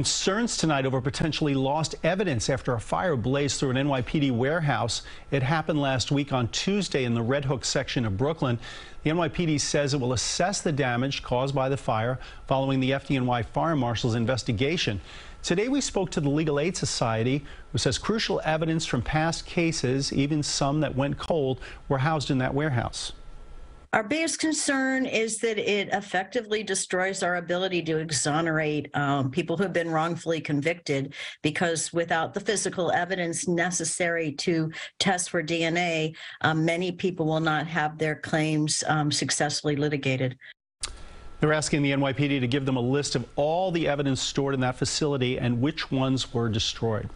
Concerns tonight over potentially lost evidence after a fire blazed through an NYPD warehouse. It happened last week on Tuesday in the Red Hook section of Brooklyn. The NYPD says it will assess the damage caused by the fire following the FDNY Fire Marshal's investigation. Today we spoke to the Legal Aid Society, who says crucial evidence from past cases, even some that went cold, were housed in that warehouse. Our biggest concern is that it effectively destroys our ability to exonerate um, people who have been wrongfully convicted because without the physical evidence necessary to test for DNA, um, many people will not have their claims um, successfully litigated. They're asking the NYPD to give them a list of all the evidence stored in that facility and which ones were destroyed.